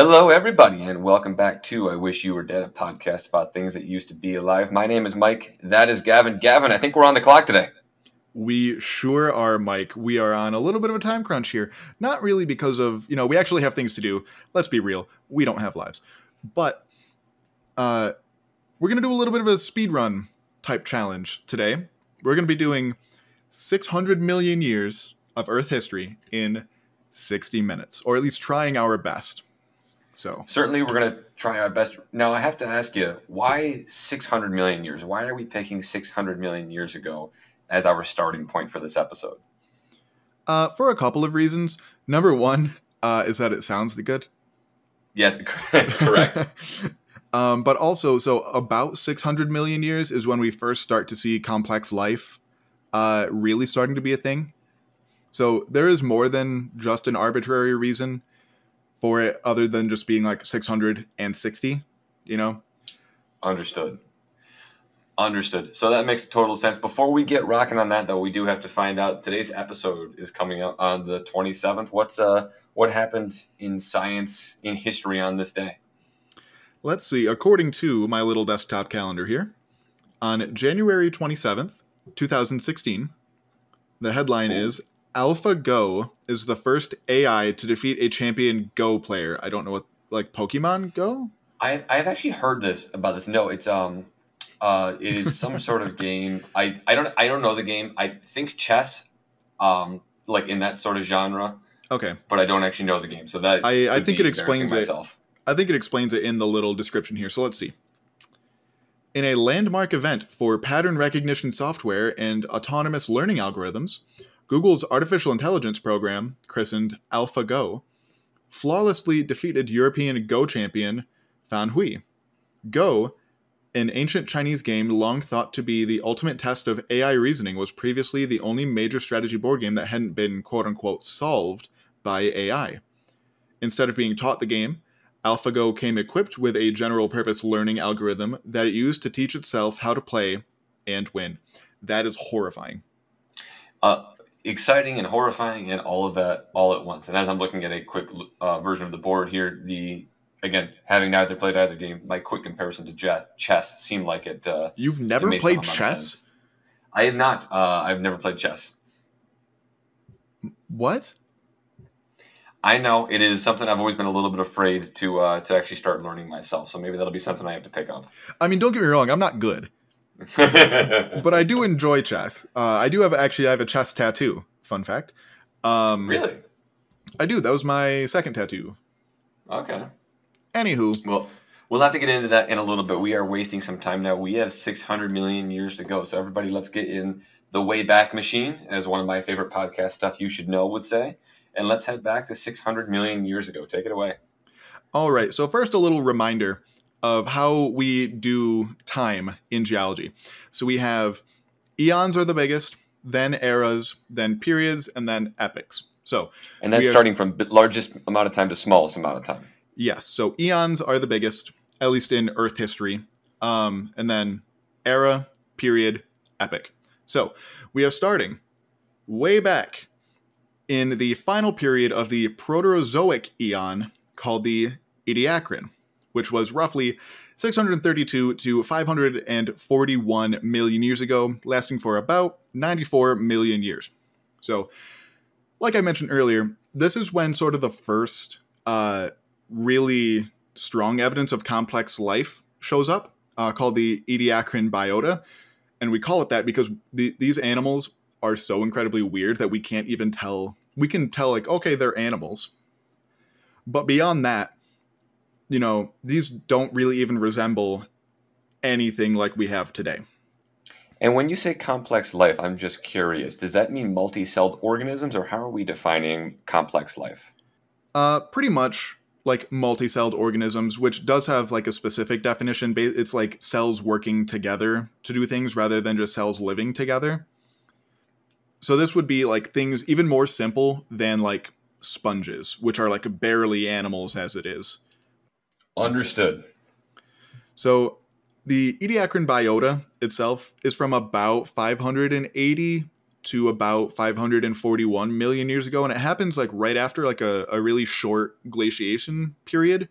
Hello, everybody, and welcome back to I Wish You Were Dead, a podcast about things that used to be alive. My name is Mike. That is Gavin. Gavin, I think we're on the clock today. We sure are, Mike. We are on a little bit of a time crunch here. Not really because of, you know, we actually have things to do. Let's be real. We don't have lives. But uh, we're going to do a little bit of a speed run type challenge today. We're going to be doing 600 million years of Earth history in 60 minutes, or at least trying our best. So certainly we're going to try our best. Now I have to ask you, why 600 million years? Why are we picking 600 million years ago as our starting point for this episode? Uh, for a couple of reasons. Number one uh, is that it sounds good. Yes, correct. um, but also, so about 600 million years is when we first start to see complex life uh, really starting to be a thing. So there is more than just an arbitrary reason for it other than just being like 660, you know? Understood. Understood. So that makes total sense. Before we get rocking on that though, we do have to find out today's episode is coming out on the 27th. What's uh what happened in science in history on this day? Let's see. According to my little desktop calendar here, on January 27th, 2016, the headline Ooh. is AlphaGo is the first AI to defeat a champion Go player. I don't know what like Pokemon Go. I I've actually heard this about this. No, it's um, uh, it is some sort of game. I I don't I don't know the game. I think chess, um, like in that sort of genre. Okay, but I don't actually know the game. So that I I think it explains it. Myself. I think it explains it in the little description here. So let's see. In a landmark event for pattern recognition software and autonomous learning algorithms, Google's artificial intelligence program, christened AlphaGo, flawlessly defeated European Go champion Fan Hui. Go, an ancient Chinese game long thought to be the ultimate test of AI reasoning, was previously the only major strategy board game that hadn't been quote unquote solved by AI. Instead of being taught the game, AlphaGo came equipped with a general purpose learning algorithm that it used to teach itself how to play and win. That is horrifying. Uh, exciting and horrifying and all of that all at once. And as I'm looking at a quick uh, version of the board here, the again having neither played either game, my quick comparison to chess, chess seemed like it. Uh, You've never played chess? I have not. Uh, I've never played chess. What? I know it is something I've always been a little bit afraid to uh, to actually start learning myself. So maybe that'll be something I have to pick up. I mean, don't get me wrong, I'm not good. but I do enjoy chess. Uh, I do have actually I have a chess tattoo. Fun fact. Um, really? I do. That was my second tattoo. Okay. Anywho, well, we'll have to get into that in a little bit. We are wasting some time now. We have 600 million years to go. So everybody, let's get in the way back machine, as one of my favorite podcast stuff you should know would say, and let's head back to 600 million years ago. Take it away. All right. So first, a little reminder of how we do time in geology. So we have eons are the biggest, then eras, then periods, and then epochs. So and that's starting from largest amount of time to smallest amount of time. Yes. So eons are the biggest, at least in Earth history, um, and then era, period, epoch. So we are starting way back in the final period of the Proterozoic eon called the Ediacaran which was roughly 632 to 541 million years ago, lasting for about 94 million years. So, like I mentioned earlier, this is when sort of the first uh, really strong evidence of complex life shows up, uh, called the Ediacaran biota. And we call it that because the, these animals are so incredibly weird that we can't even tell. We can tell, like, okay, they're animals. But beyond that, you know, these don't really even resemble anything like we have today. And when you say complex life, I'm just curious. Does that mean multi-celled organisms, or how are we defining complex life? Uh, pretty much like multi-celled organisms, which does have like a specific definition. It's like cells working together to do things rather than just cells living together. So this would be like things even more simple than like sponges, which are like barely animals as it is. Understood. So the Ediacaran biota itself is from about 580 to about 541 million years ago and it happens like right after like a, a really short glaciation period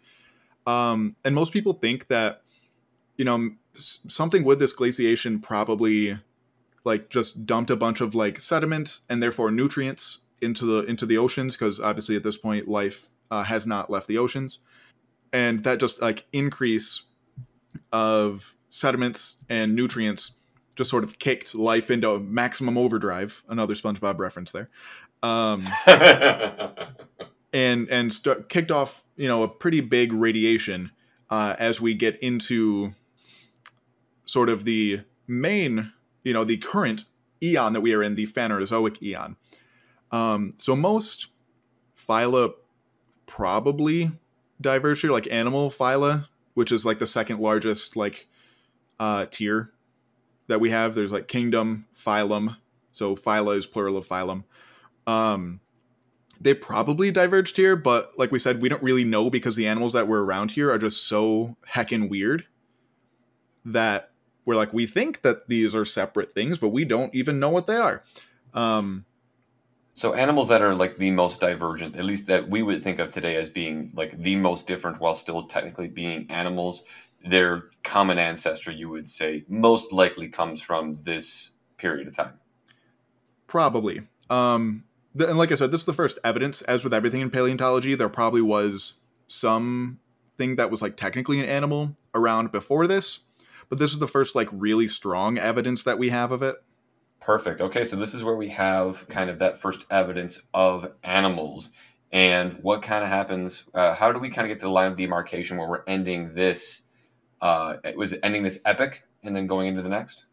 um, and most people think that you know something with this glaciation probably like just dumped a bunch of like sediment and therefore nutrients into the into the oceans because obviously at this point life uh, has not left the oceans and that just like increase of sediments and nutrients just sort of kicked life into maximum overdrive. Another SpongeBob reference there, um, and and st- kicked off you know a pretty big radiation uh, as we get into sort of the main you know the current eon that we are in, the Phanerozoic eon. Um, so most phyla probably here, like animal phyla, which is like the second largest like uh, tier that we have. There's like kingdom, phylum. So phyla is plural of phylum. Um, they probably diverged here, but like we said, we don't really know because the animals that were around here are just so heckin' weird that we're like, we think that these are separate things, but we don't even know what they are. Um, so animals that are like the most divergent, at least that we would think of today as being like the most different while still technically being animals, their common ancestor, you would say, most likely comes from this period of time. Probably. Um, the, and like I said, this is the first evidence. As with everything in paleontology, there probably was some thing that was like technically an animal around before this, but this is the first like really strong evidence that we have of it. Perfect. Okay, so this is where we have kind of that first evidence of animals and what kind of happens. Uh, how do we kind of get to the line of demarcation where we're ending this uh, it was ending this epic and then going into the next.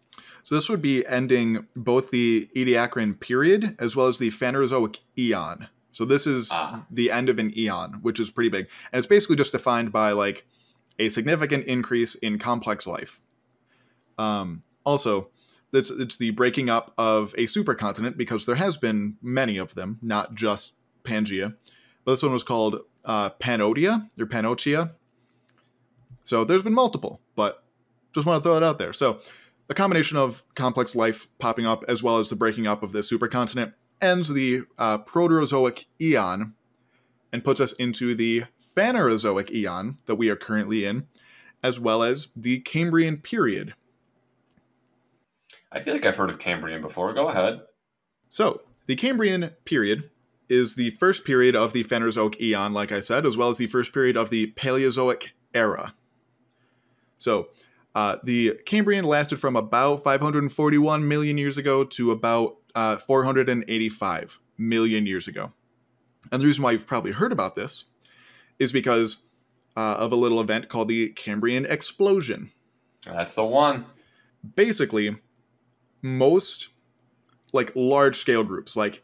So this would be ending both the Ediacaran period as well as the Phanerozoic eon. So this is ah. the end of an eon, which is pretty big, and it's basically just defined by like a significant increase in complex life. Um, also, it's, it's the breaking up of a supercontinent because there has been many of them, not just Pangea. But this one was called uh, Pannotia or Panochia, so there's been multiple, but just want to throw it out there. So a combination of complex life popping up as well as the breaking up of this supercontinent ends the uh, Proterozoic eon and puts us into the Phanerozoic eon that we are currently in, as well as the Cambrian period. I feel like I've heard of Cambrian before. Go ahead. So, the Cambrian period is the first period of the Phanerozoic eon, like I said, as well as the first period of the Paleozoic era. So uh, the Cambrian lasted from about 541 million years ago to about uh, 485 million years ago. And the reason why you've probably heard about this is because uh, of a little event called the Cambrian explosion. That's the one. Basically, most like large scale groups, like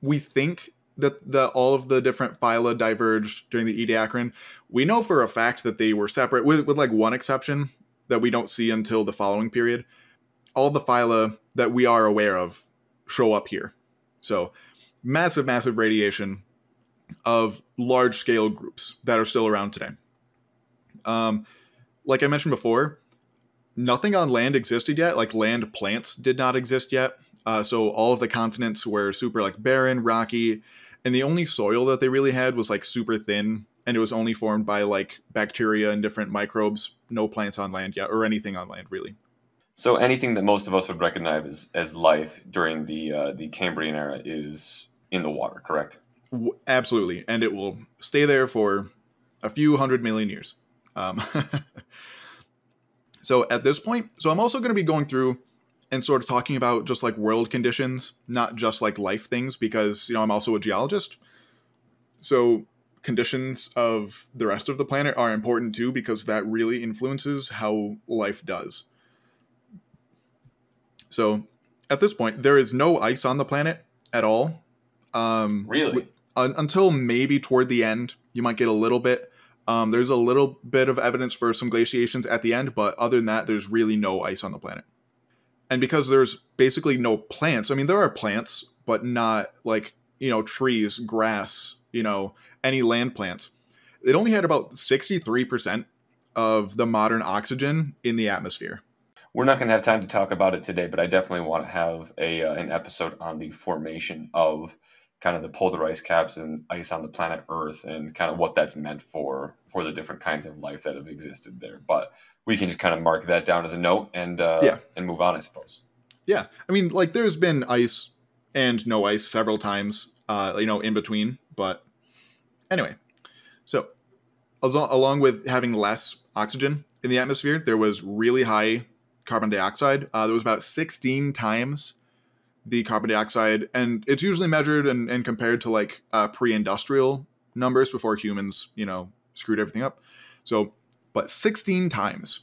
we think that the all of the different phyla diverged during the Ediacaran. We know for a fact that they were separate, with, with like one exception that we don't see until the following period. All the phyla that we are aware of show up here. So massive, massive radiation of large scale groups that are still around today. Um, like I mentioned before, nothing on land existed yet. Like land plants did not exist yet. Uh, so all of the continents were super like barren, rocky, and the only soil that they really had was like super thin and it was only formed by like bacteria and different microbes. No plants on land yet or anything on land really. So anything that most of us would recognize as, as life during the uh, the cambrian era is in the water correct? W- absolutely. And it will stay there for a few hundred million years. Um, so at this point so i'm also going to be going through and sort of talking about just like world conditions, not just like life things, because, you know, I'm also a geologist. So conditions of the rest of the planet are important too, because that really influences how life does. So at this point, there is no ice on the planet at all. Um, really? until maybe toward the end, you might get a little bit. Um, there's a little bit of evidence for some glaciations at the end, but other than that, there's really no ice on the planet. And because there's basically no plants i mean there are plants but not like you know trees grass you know any land plants. It only had about 63% of the modern oxygen in the atmosphere. We're not going to have time to talk about it today, but I definitely want to have a uh, an episode on the formation of kind of the polar ice caps and ice on the planet Earth and kind of what that's meant for for the different kinds of life that have existed there. But we can just kind of mark that down as a note and uh, Yeah. and move on, I suppose. Yeah, I mean, like there's been ice and no ice several times, uh, you know, in between. But anyway, so along with having less oxygen in the atmosphere, there was really high carbon dioxide. Uh, there was about 16 times the carbon dioxide, and it's usually measured and, and compared to like uh, pre-industrial numbers before humans, you know, screwed everything up. So, but 16 times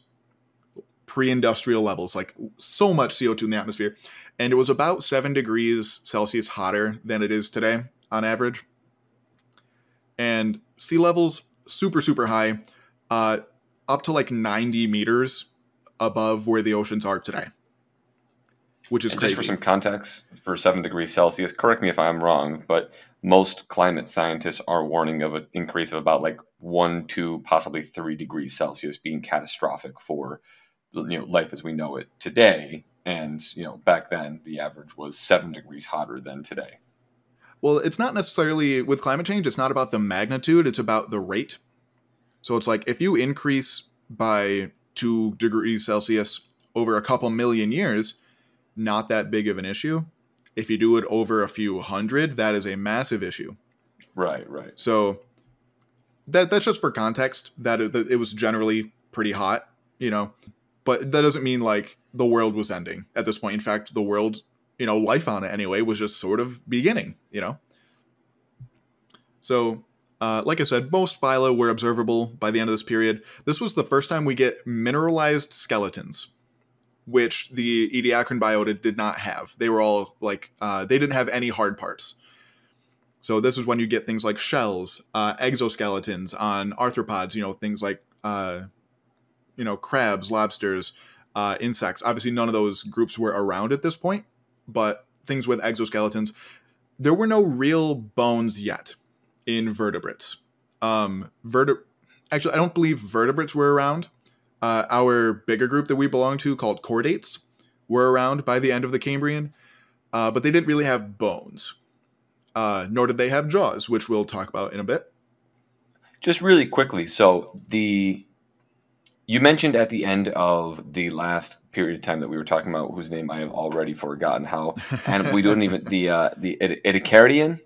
pre-industrial levels, like so much CO2 in the atmosphere, and it was about seven degrees Celsius hotter than it is today on average. And sea levels super super high, uh, up to like 90 meters above where the oceans are today, which is And crazy. just for some context, for seven degrees Celsius, correct me if I'm wrong, but most climate scientists are warning of an increase of about like one, two, possibly three degrees Celsius being catastrophic for you know life as we know it today. And you know, back then the average was seven degrees hotter than today. Well, it's not necessarily with climate change, it's not about the magnitude, it's about the rate. So it's like if you increase by two degrees Celsius over a couple million years, not that big of an issue. If you do it over a few hundred, that is a massive issue. Right, right. So that that's just for context that it, that it was generally pretty hot, you know. But that doesn't mean like the world was ending at this point. In fact, the world, you know, life on it anyway was just sort of beginning, you know. So, uh, like I said, most phyla were observable by the end of this period. This was the first time we get mineralized skeletons, which the Ediacaran biota did not have. They were all like uh, they didn't have any hard parts. So this is when you get things like shells, uh, exoskeletons on arthropods. You know, things like uh, you know crabs, lobsters, uh, insects. Obviously, none of those groups were around at this point, but things with exoskeletons. There were no real bones yet in vertebrates. Um, verte- Actually, I don't believe vertebrates were around. Uh, our bigger group that we belong to, called chordates, were around by the end of the Cambrian, uh, but they didn't really have bones. Uh, nor did they have jaws, which we'll talk about in a bit. Just really quickly, so the you mentioned at the end of the last period of time that we were talking about, whose name I have already forgotten how, and we don't even the uh, the Ed- Ediacaran.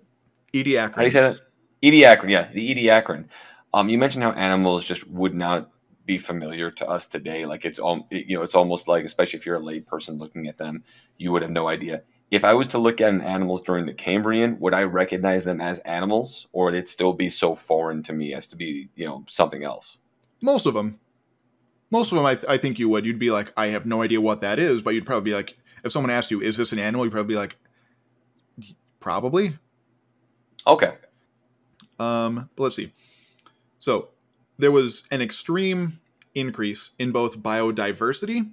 Ediacaran. How do you say that? Ediacaran, yeah, the Ediacaran. Um, you mentioned how animals just would not be familiar to us today. Like it's all you know, it's almost like, especially if you're a lay person looking at them, you would have no idea. If I was to look at an animals during the Cambrian, would I recognize them as animals, or would it still be so foreign to me as to be, you know, something else? Most of them. Most of them, I, I think you would. You'd be like, I have no idea what that is, but you'd probably be like, if someone asked you, is this an animal? You'd probably be like, probably. Okay. Um, but let's see. So there was an extreme increase in both biodiversity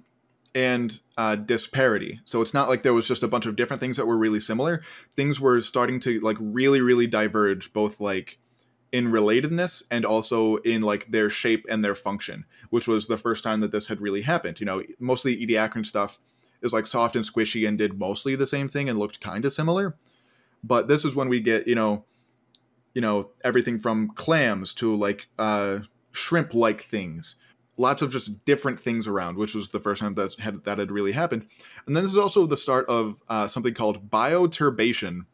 and uh, disparity. So it's not like there was just a bunch of different things that were really similar. Things were starting to like really, really diverge, both like in relatedness and also in like their shape and their function, which was the first time that this had really happened. You know, mostly Ediacaran stuff is like soft and squishy and did mostly the same thing and looked kind of similar. But this is when we get, you know, you know, everything from clams to like uh shrimp like things. Lots of just different things around, which was the first time that had that had really happened. And then this is also the start of uh, something called bioturbation,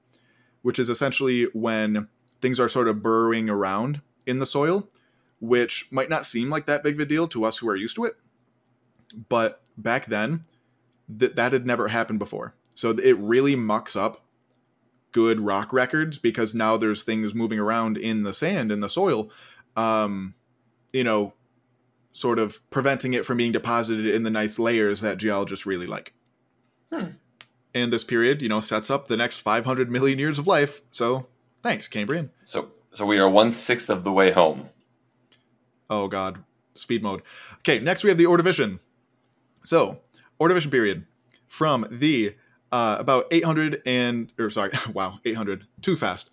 which is essentially when things are sort of burrowing around in the soil, which might not seem like that big of a deal to us who are used to it. But back then, that that had never happened before. So it really mucks up good rock records because now there's things moving around in the sand in the soil um you know sort of preventing it from being deposited in the nice layers that geologists really like. Hmm. and this period you know sets up the next 500 million years of life. So thanks cambrian. So so we are one sixth of the way home. oh god. Speed mode. Okay next we have the ordovician. So ordovician period. From the uh, about 800 and or sorry wow 800 too fast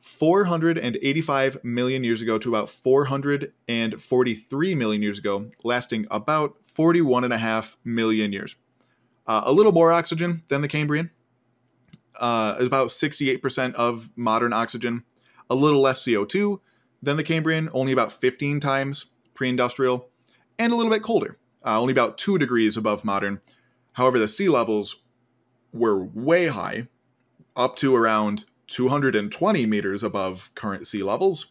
485 million years ago to about 443 million years ago, lasting about 41 and a half million years. Uh, a little more oxygen than the Cambrian, uh, about 68% of modern oxygen, a little less CO2 than the Cambrian, only about 15 times pre industrial, and a little bit colder, uh, only about 2 degrees above modern. However, the sea levels were way high, up to around 220 meters above current sea levels.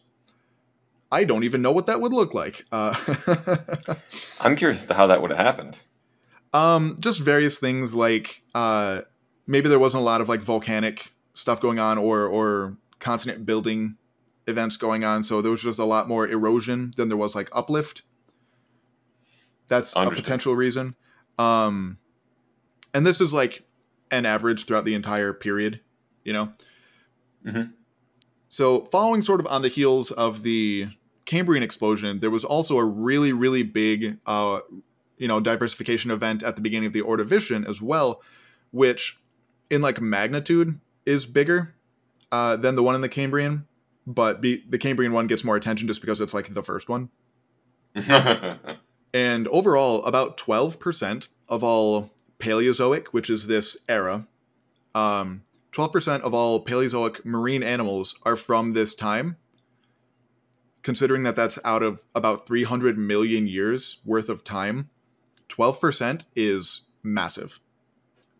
I don't even know what that would look like. Uh, I'm curious to how that would have happened. Um, just various things like uh, maybe there wasn't a lot of like volcanic stuff going on or or continent building events going on, so there was just a lot more erosion than there was like uplift. That's a potential reason. Um, and this is like an average throughout the entire period, you know. Mm-hmm. So, following sort of on the heels of the Cambrian explosion, there was also a really, really big, uh, you know, diversification event at the beginning of the Ordovician as well, which, in like magnitude, is bigger uh, than the one in the Cambrian, but be- the Cambrian one gets more attention just because it's like the first one. and overall, about twelve percent of all Paleozoic, which is this era, um, 12% of all Paleozoic marine animals are from this time. Considering that that's out of about 300 million years worth of time, 12% is massive.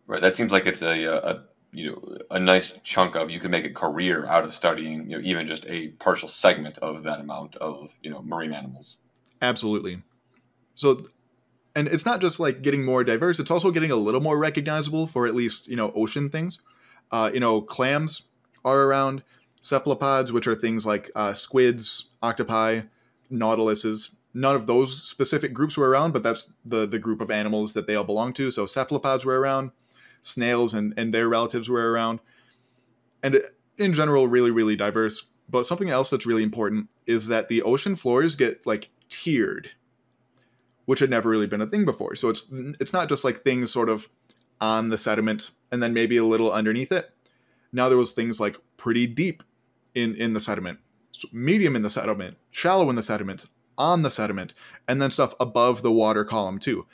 Right. That seems like it's a, uh, a you know a nice chunk of you can make a career out of studying you know even just a partial segment of that amount of you know marine animals. Absolutely. So and it's not just like getting more diverse it's also getting a little more recognizable for at least you know ocean things uh, you know, clams are around. Cephalopods, which are things like uh, squids, octopi, nautiluses. None of those specific groups were around, but that's the the group of animals that they all belong to. So cephalopods were around, snails and and their relatives were around, and in general, really really diverse. But something else that's really important is that the ocean floors get like tiered, which had never really been a thing before. So it's it's not just like things sort of on the sediment and then maybe a little underneath it. Now there was things like pretty deep in in the sediment, medium in the sediment, shallow in the sediment, on the sediment, and then stuff above the water column too,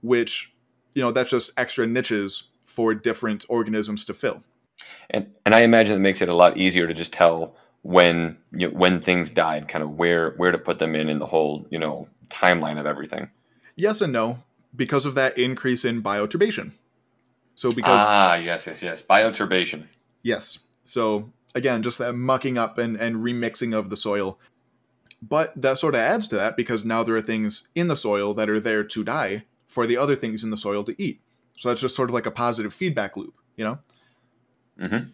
which you know that's just extra niches for different organisms to fill. And and I imagine that makes it a lot easier to just tell when you know, when things died, kind of where where to put them in in the whole you know timeline of everything. Yes and no, because of that increase in bioturbation. So because ah yes yes yes bioturbation. Yes. So again, just that mucking up and and remixing of the soil. But that sort of adds to that because now there are things in the soil that are there to die for the other things in the soil to eat. So that's just sort of like a positive feedback loop, you know. Mm-hmm.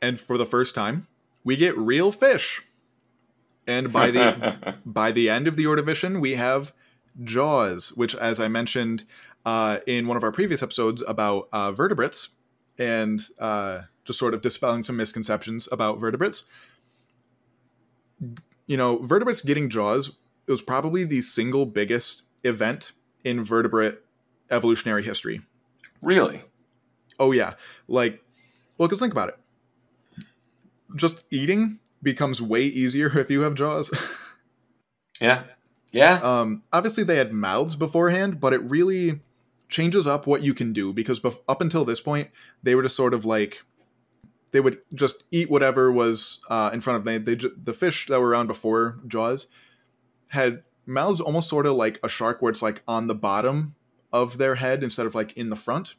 And for the first time, we get real fish. And by the by the end of the Ordovician, we have jaws, which, as I mentioned uh, in one of our previous episodes about uh, vertebrates, and uh, just sort of dispelling some misconceptions about vertebrates. You know, vertebrates getting jaws was probably the single biggest event in vertebrate evolutionary history. Really? Oh yeah. Like, well, because think about it. Just eating becomes way easier if you have jaws. yeah. Yeah. Um, obviously, they had mouths beforehand, but it really changes up what you can do because bef- up until this point, they were just sort of like they would just eat whatever was uh, in front of them. They, they the fish that were around before Jaws had mouths almost sort of like a shark, where it's like on the bottom of their head instead of like in the front,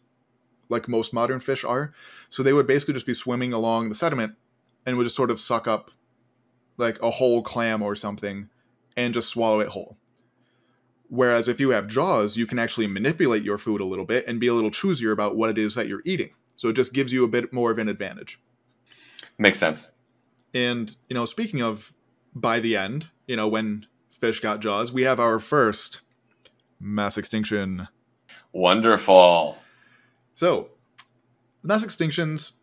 like most modern fish are. So they would basically just be swimming along the sediment and would just sort of suck up like a whole clam or something and just swallow it whole. Whereas if you have jaws, you can actually manipulate your food a little bit and be a little choosier about what it is that you're eating. So it just gives you a bit more of an advantage. Makes sense. And, you know, speaking of by the end, you know, when fish got jaws, we have our first mass extinction. Wonderful. So, mass extinctions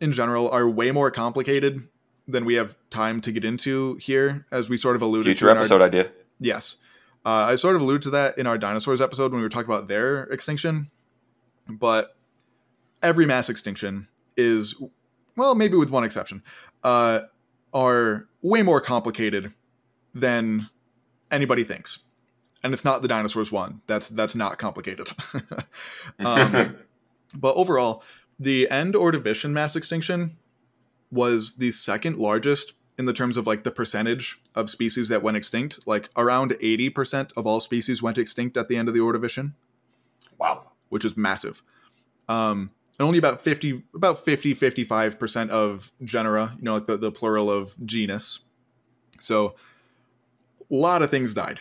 in general are way more complicated than we have time to get into here, as we sort of alluded Future to. Future episode our, idea. Yes. Uh, I sort of alluded to that in our dinosaurs episode when we were talking about their extinction. But every mass extinction is, well, maybe with one exception, uh, are way more complicated than anybody thinks. And it's not the dinosaurs one. That's that's not complicated. um, but overall, the end Ordovician mass extinction was the second largest in the terms of like the percentage of species that went extinct. Like around 80% of all species went extinct at the end of the Ordovician. Wow. Which is massive. Um, and only about 50 about 50 55% of genera, you know, like the, the plural of genus. So a lot of things died.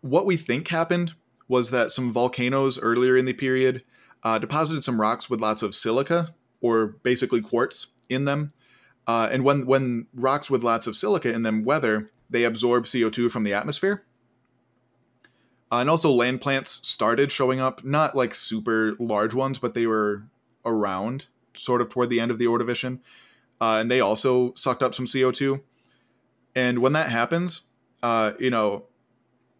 What we think happened was that some volcanoes earlier in the period uh, deposited some rocks with lots of silica or basically quartz in them. Uh, and when when rocks with lots of silica in them weather, they absorb CO2 from the atmosphere. Uh, and also land plants started showing up, not like super large ones, but they were around sort of toward the end of the Ordovician. Uh, and they also sucked up some CO2. And when that happens, uh, you know,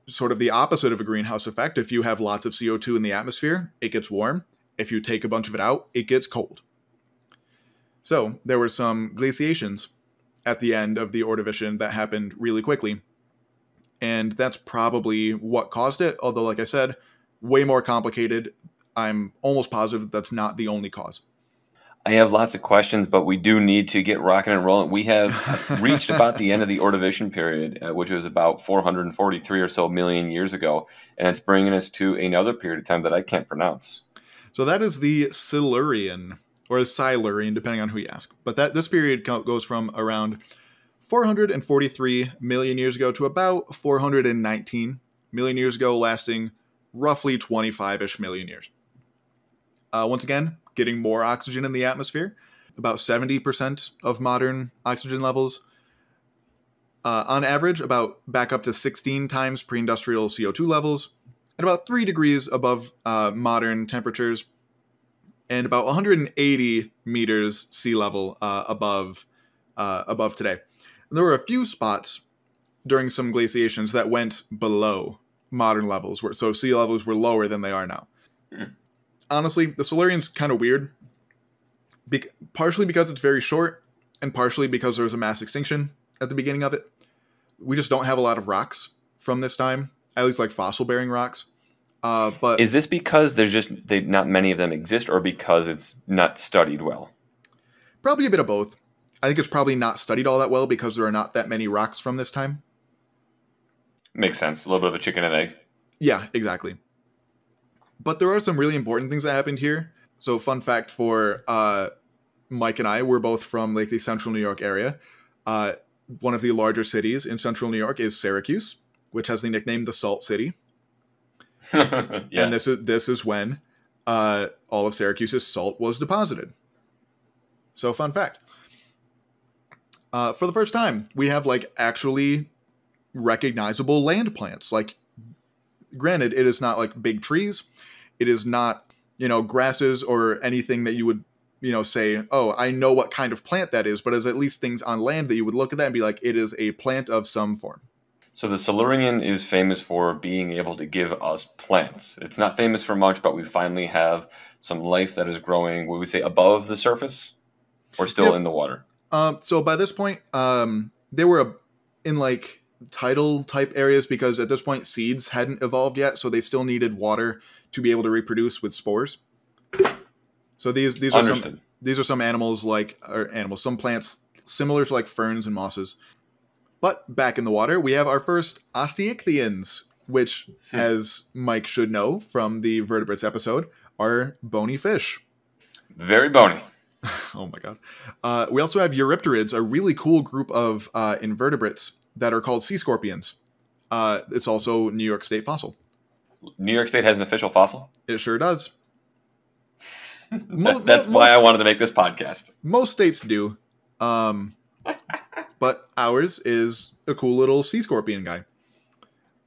sort of the opposite of a greenhouse effect, if you have lots of CO2 in the atmosphere, it gets warm. If you take a bunch of it out, it gets cold. So there were some glaciations at the end of the Ordovician that happened really quickly and that's probably what caused it. Although, like I said, way more complicated. I'm almost positive that's not the only cause. I have lots of questions, but we do need to get rocking and rolling. We have reached about the end of the Ordovician period, uh, which was about 443 or so million years ago, and it's bringing us to another period of time that I can't pronounce. So that is the Silurian or Silurian, depending on who you ask. But that this period goes from around 443 million years ago to about 419 million years ago, lasting roughly 25 ish million years. Uh, once again, getting more oxygen in the atmosphere, about 70% of modern oxygen levels. Uh, on average, about back up to 16 times pre industrial CO2 levels, at about 3 degrees above uh, modern temperatures, and about 180 meters sea level uh, above, uh, above today there were a few spots during some glaciations that went below modern levels, where so sea levels were lower than they are now. Mm. Honestly, the Silurian's kind of weird, be- partially because it's very short, and partially because there was a mass extinction at the beginning of it. We just don't have a lot of rocks from this time, at least like fossil-bearing rocks. Uh, but is this because there's just they, not many of them exist, or because it's not studied well? Probably a bit of both. I think it's probably not studied all that well because there are not that many rocks from this time. Makes sense. A little bit of a chicken and egg. Yeah, exactly. But there are some really important things that happened here. So, fun fact for uh, Mike and I, we're both from like the central New York area. Uh, one of the larger cities in central New York is Syracuse, which has the nickname the Salt City. yes. And this is this is when uh, all of Syracuse's salt was deposited. So, fun fact uh, for the first time, we have like actually recognizable land plants. Like, granted, it is not like big trees, it is not you know grasses or anything that you would you know say, oh, I know what kind of plant that is, but as at least things on land that you would look at that and be like, it is a plant of some form. So the Silurian is famous for being able to give us plants. It's not famous for much, but we finally have some life that is growing. Would we say above the surface, or still yep. in the water? Um, so by this point, um, they were in like tidal type areas because at this point seeds hadn't evolved yet, so they still needed water to be able to reproduce with spores. So these these are some these are some animals like or animals, some plants similar to like ferns and mosses. But back in the water, we have our first osteichthyans, which, hmm. as Mike should know from the vertebrates episode, are bony fish. Very bony. oh my god. Uh, we also have Eurypterids, a really cool group of uh, invertebrates that are called sea scorpions. Uh, it's also New York State fossil. New York State has an official fossil. It sure does. Mo- That's most, why I wanted to make this podcast. Most states do, um, but ours is a cool little sea scorpion guy.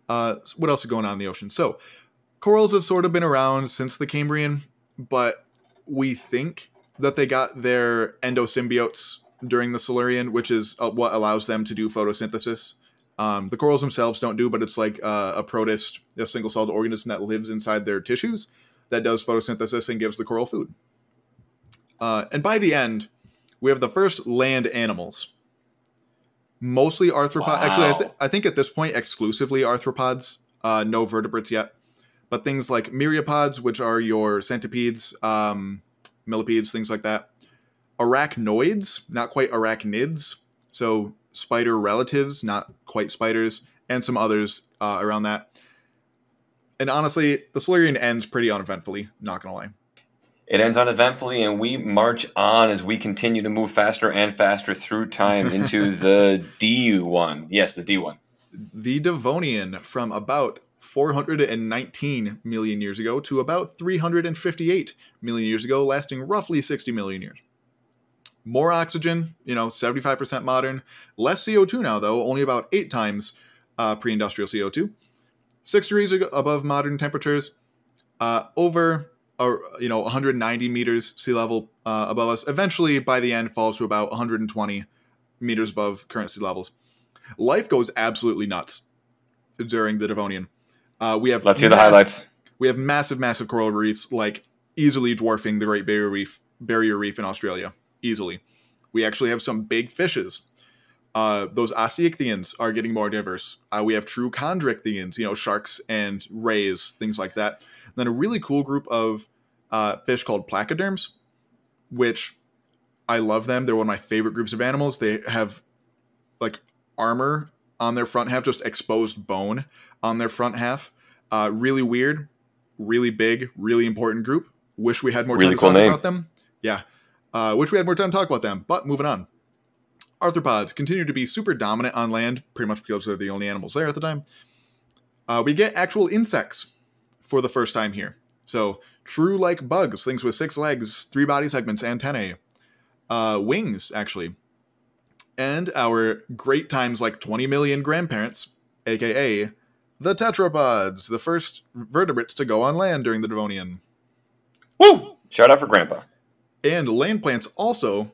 Uh, what else is going on in the ocean? So, corals have sort of been around since the Cambrian, but we think that they got their endosymbiotes during the Silurian, which is uh, what allows them to do photosynthesis. Um, the corals themselves don't do, but it's like uh, a protist, a single-celled organism that lives inside their tissues that does photosynthesis and gives the coral food. Uh, and by the end, we have the first land animals. Mostly arthropods. Wow. Actually, I, th- I think at this point exclusively arthropods. Uh, no vertebrates yet, but things like myriapods, which are your centipedes, um, millipedes, things like that. Arachnoids, not quite arachnids, so spider relatives, not quite spiders, and some others uh, around that. And honestly, the Silurian ends pretty uneventfully. Not gonna lie. It ends uneventfully, and we march on as we continue to move faster and faster through time into the D1. Yes, the D1. the Devonian from about 419 million years ago to about 358 million years ago, lasting roughly 60 million years. More oxygen, you know, 75% modern. Less CO2 now, though, only about eight times uh, pre industrial CO2. Six degrees above modern temperatures. Uh, over, uh, you know, 190 meters sea level uh, above us. Eventually, by the end, falls to about 120 meters above current sea levels. Life goes absolutely nuts during the Devonian. Uh, we have Let's hear the highlights. We have massive, massive coral reefs, like easily dwarfing the Great Barrier Reef, Barrier Reef in Australia, easily. We actually have some big fishes. Uh, those Osteichthyans are getting more diverse. Uh, we have true chondrichthyans, you know, sharks and rays, things like that. then a really cool group of uh, fish called placoderms, which I love them. They're one of my favorite groups of animals. They have like armor on their front half, just exposed bone on their front half. Uh, really weird, really big, really important group. Wish we had more Really time to talk name. about them. Yeah. Uh, wish we had more time to talk about them. But moving on. Arthropods continue to be super dominant on land, pretty much because they're the only animals there at the time. Uh, we get actual insects for the first time here. So, true like bugs, things with six legs, three body segments, antennae, uh, wings, actually. And our great times like 20 million grandparents, aka the tetrapods, the first vertebrates to go on land during the Devonian. Woo! Shout out for Grandpa. And land plants also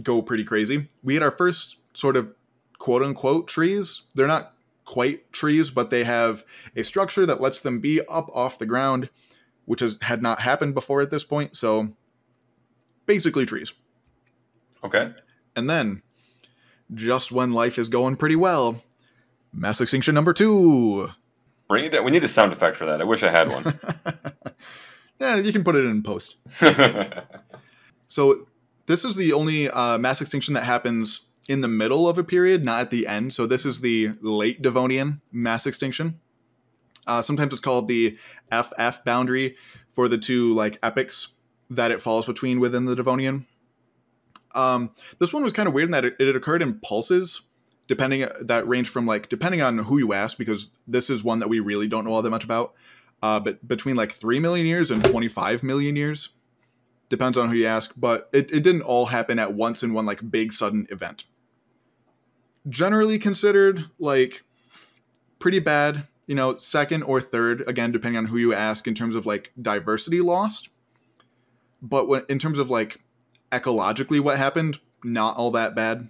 go pretty crazy. We had our first sort of quote unquote trees. They're not quite trees, but they have a structure that lets them be up off the ground, which has had not happened before at this point. So basically trees. Okay. And then, just when life is going pretty well, mass extinction number two. Bring it down. We need a sound effect for that. I wish I had one. yeah, you can put it in post. So this is the only uh, mass extinction that happens in the middle of a period, not at the end. So this is the late Devonian mass extinction. Uh, sometimes it's called the FF boundary for the two like epochs that it falls between within the Devonian. Um, this one was kind of weird in that it, it occurred in pulses, depending that range from like depending on who you ask, because this is one that we really don't know all that much about. Uh, but between like three million years and twenty five million years depends on who you ask, but it, it didn't all happen at once in one like big sudden event. Generally considered like pretty bad, you know, second or third, again, depending on who you ask in terms of like diversity lost. But when, in terms of like ecologically what happened, not all that bad.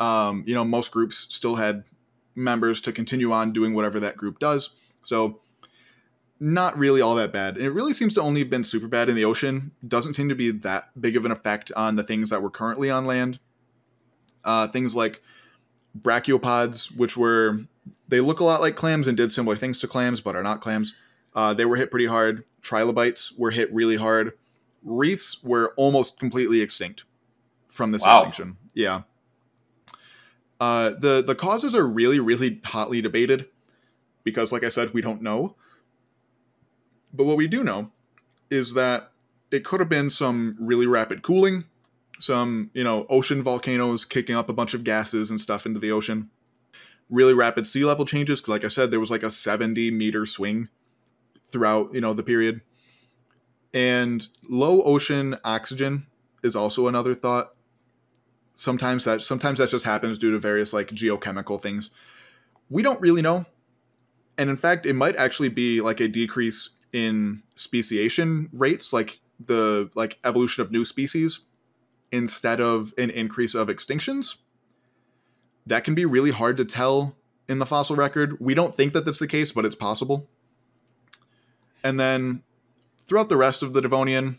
Um, you know, most groups still had members to continue on doing whatever that group does. So not really all that bad. And it really seems to only have been super bad in the ocean. Doesn't seem to be that big of an effect on the things that were currently on land. Uh, things like brachiopods, which were they look a lot like clams and did similar things to clams, but are not clams. Uh, they were hit pretty hard. Trilobites were hit really hard. Reefs were almost completely extinct from this Wow. extinction. Yeah. Uh, the the causes are really really hotly debated because, like I said, we don't know. But what we do know is that it could have been some really rapid cooling, some, you know, ocean volcanoes kicking up a bunch of gases and stuff into the ocean. Really rapid sea level changes, because like I said, there was like a 70 meter swing throughout, you know, the period. And low ocean oxygen is also another thought. Sometimes that sometimes that just happens due to various like geochemical things. We don't really know. And in fact, it might actually be like a decrease in speciation rates, like the like evolution of new species, instead of an increase of extinctions. That can be really hard to tell in the fossil record. We don't think that that's the case, but it's possible. And then throughout the rest of the Devonian,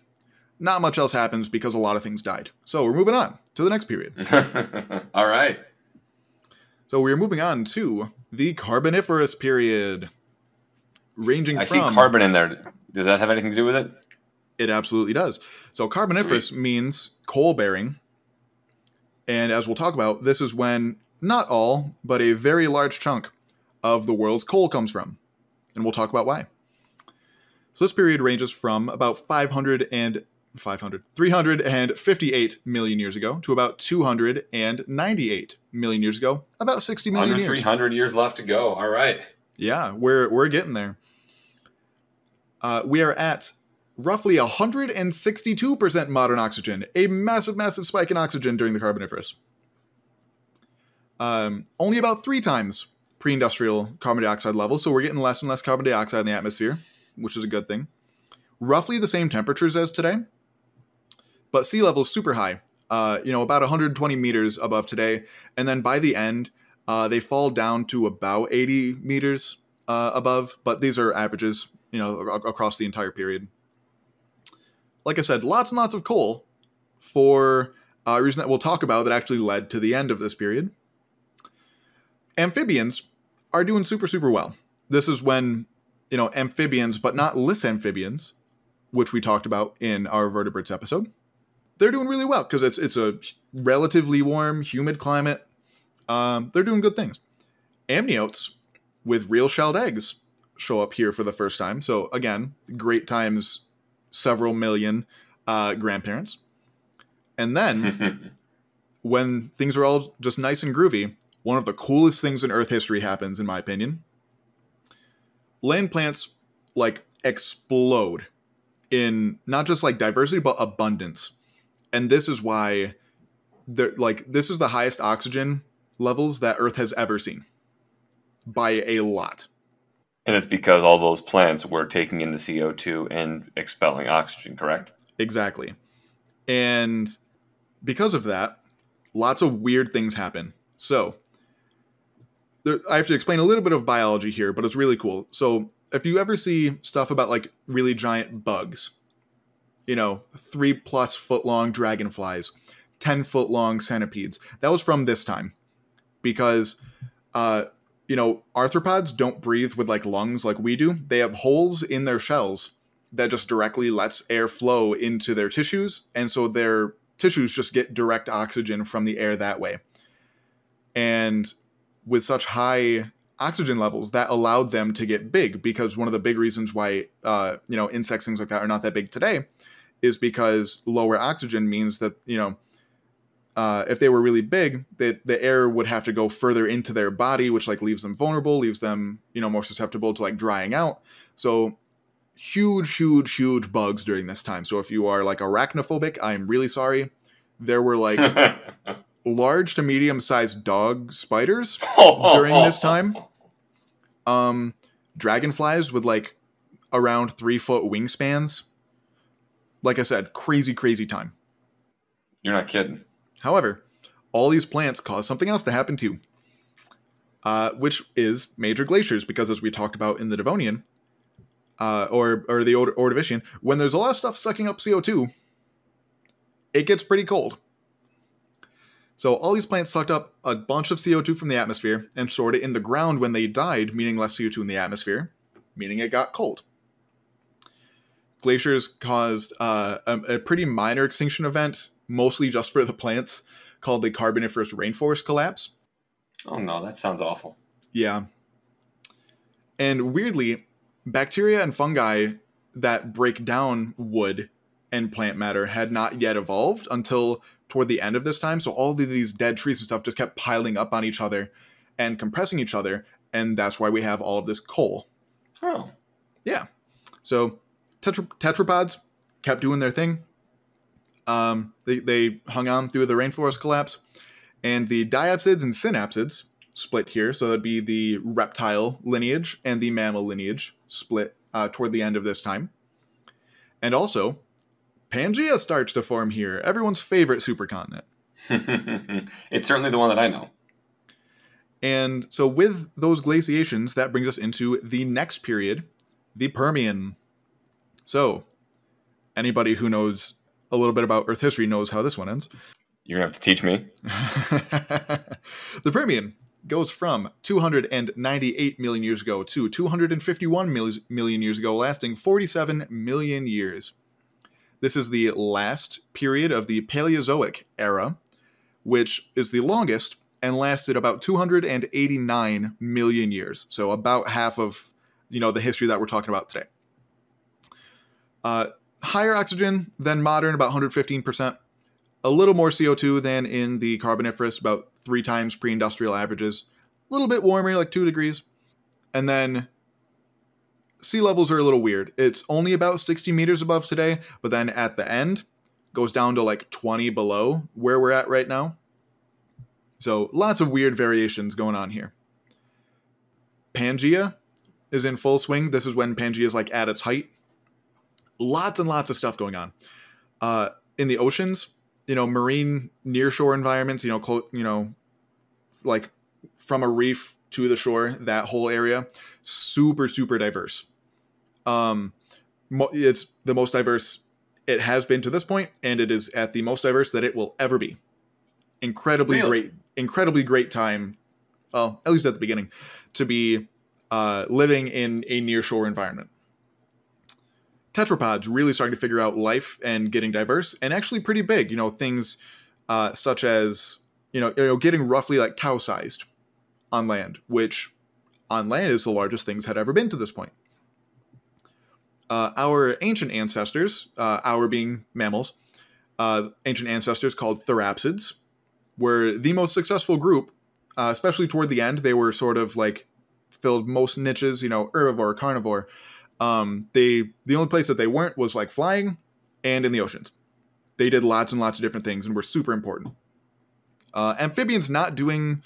not much else happens because a lot of things died. So we're moving on to the next period. All right. So we're moving on to the Carboniferous period, ranging I from. see carbon in there. Does that have anything to do with it? It absolutely does. So Carboniferous means coal bearing. And as we'll talk about, this is when not all, but a very large chunk of the world's coal comes from. And we'll talk about why. So this period ranges from about 500 and 500, 358 million years ago to about 298 million years ago, about 60 million Under years. 300 years left to go. All right. Yeah, we're we're getting there. Uh, we are at roughly 162% modern oxygen, a massive, massive spike in oxygen during the Carboniferous. Um, only about three times pre-industrial carbon dioxide levels, so we're getting less and less carbon dioxide in the atmosphere, which is a good thing. Roughly the same temperatures as today, but sea level is super high. Uh, you know, about 120 meters above today, and then by the end, uh, they fall down to about 80 meters uh, above, but these are averages, you know, across the entire period. Like I said, lots and lots of coal for a reason that we'll talk about that actually led to the end of this period. Amphibians are doing super, super well. This is when, you know, amphibians, but not lissamphibians, which we talked about in our vertebrates episode, they're doing really well because it's it's a relatively warm, humid climate. Um, they're doing good things. Amniotes with real shelled eggs show up here for the first time. So again, great times, several million uh, grandparents. And then when things are all just nice and groovy, one of the coolest things in Earth history happens, in my opinion. Land plants like explode in not just like diversity but abundance, and this is why they're like this is the highest oxygen levels that Earth has ever seen by a lot. and it's because all those plants were taking in the CO2 and expelling oxygen, correct? Exactly. And because of that, lots of weird things happen. So, there, I have to explain a little bit of biology here, but it's really cool. So, if you ever see stuff about like really giant bugs, you know, three plus foot long dragonflies, 10 foot long centipedes, that was from this time because, uh, you know, arthropods don't breathe with like lungs like we do. They have holes in their shells that just directly lets air flow into their tissues. And so their tissues just get direct oxygen from the air that way. And with such high oxygen levels, that allowed them to get big because one of the big reasons why, uh, you know, insects, things like that are not that big today is because lower oxygen means that, you know, uh, if they were really big, the, the air would have to go further into their body, which like leaves them vulnerable, leaves them, you know, more susceptible to like drying out. So huge, huge, huge bugs during this time. So if you are like arachnophobic, I'm really sorry. There were like large to medium sized dog spiders during this time. Um, dragonflies with like around three foot wingspans. Like I said, crazy, crazy time. You're not kidding. However, all these plants cause something else to happen too, uh, which is major glaciers. Because as we talked about in the Devonian, uh, or or the Ord- Ordovician, when there's a lot of stuff sucking up CO two, it gets pretty cold. So all these plants sucked up a bunch of CO2 from the atmosphere and stored it in the ground when they died, meaning less CO2 in the atmosphere, meaning it got cold. Glaciers caused uh, a, a pretty minor extinction event, mostly just for the plants, called the Carboniferous rainforest collapse. Oh no, that sounds awful. Yeah. And weirdly, bacteria and fungi that break down wood and plant matter had not yet evolved until toward the end of this time. So all of these dead trees and stuff just kept piling up on each other and compressing each other. And that's why we have all of this coal. Oh, Yeah. So tetra- tetrapods kept doing their thing. Um, they, they hung on through the rainforest collapse. And the diapsids and synapsids split here. So that'd be the reptile lineage and the mammal lineage split uh, toward the end of this time. And also, Pangea starts to form here, everyone's favorite supercontinent. it's certainly the one that I know. And so, with those glaciations, that brings us into the next period, the Permian. So, anybody who knows a little bit about Earth history knows how this one ends. You're gonna have to teach me. the Permian goes from 298 million years ago to 251 mil- million years ago, lasting 47 million years. This is the last period of the Paleozoic era, which is the longest and lasted about 289 million years. So about half of you know the history that we're talking about today. Uh, higher oxygen than modern, about 115%. A little more CO2 than in the Carboniferous, about three times pre industrial averages. A little bit warmer, like two degrees. And then sea levels are a little weird. It's only about 60 meters above today, but then at the end goes down to like 20 below where we're at right now. So lots of weird variations going on here. Pangea is in full swing. This is when Pangea is like at its height. Lots and lots of stuff going on. Uh, in the oceans, you know, marine nearshore environments, you know, clo- you know, like from a reef to the shore, that whole area, super super diverse. Um, mo- it's the most diverse it has been to this point, and it is at the most diverse that it will ever be. Incredibly Really? great, incredibly great time. Well, at least at the beginning, to be uh, living in a nearshore environment. Tetrapods really starting to figure out life and getting diverse and actually pretty big. You know, things uh, such as you know, you know, getting roughly like cow sized on land, which on land is the largest things had ever been to this point. Uh, our ancient ancestors, uh, our being mammals, uh, ancient ancestors called therapsids, were the most successful group, uh, especially toward the end. They were sort of like filled most niches, you know, herbivore, carnivore. Um, they the only place that they weren't was like flying and in the oceans. They did lots and lots of different things and were super important. Uh, amphibians not doing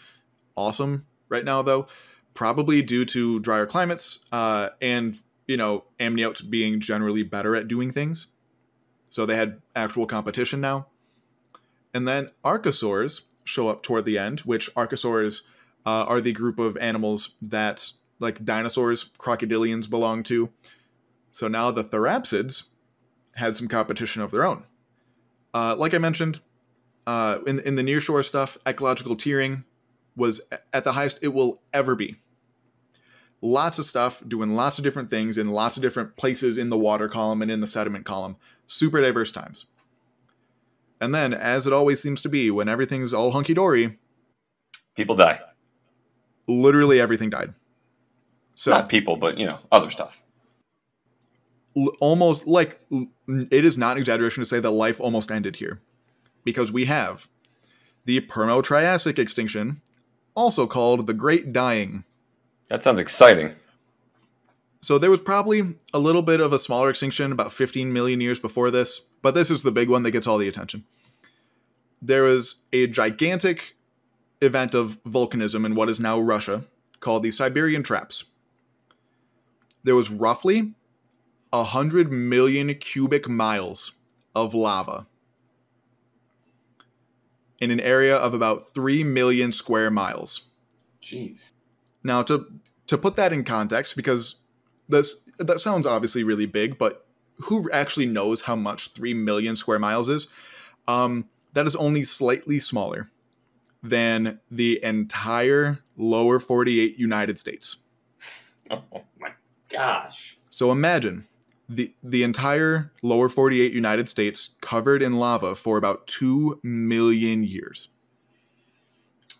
awesome right now though, probably due to drier climates uh, and you know amniotes being generally better at doing things. So they had actual competition now. And then archosaurs show up toward the end, which archosaurs uh, are the group of animals that like dinosaurs, crocodilians belong to. So now the therapsids had some competition of their own. Uh, like I mentioned, uh, in in the nearshore stuff, ecological tiering was at the highest it will ever be. Lots of stuff, doing lots of different things in lots of different places in the water column and in the sediment column. Super diverse times. And then, as it always seems to be, when everything's all hunky dory, People die. literally everything died. So Not people, but you know, other stuff. almost like l- it is not an exaggeration to say that life almost ended here because we have the Permo-Triassic extinction, also called the Great Dying. That sounds exciting. So there was probably a little bit of a smaller extinction about 15 million years before this, but this is the big one that gets all the attention. There was a gigantic event of volcanism in what is now Russia called the Siberian Traps. There was roughly 100 million cubic miles of lava in an area of about 3 million square miles. Jeez. Now, to to put that in context, because this that sounds obviously really big, but who actually knows how much three million square miles is? Um, that is only slightly smaller than the entire lower 48 United States. Oh my gosh. So imagine the the entire lower 48 United States covered in lava for about 2 million years.